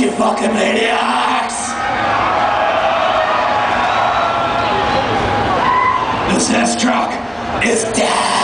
you fucking maniacs! This S truck is dead!